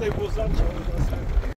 tutaj było zaczął.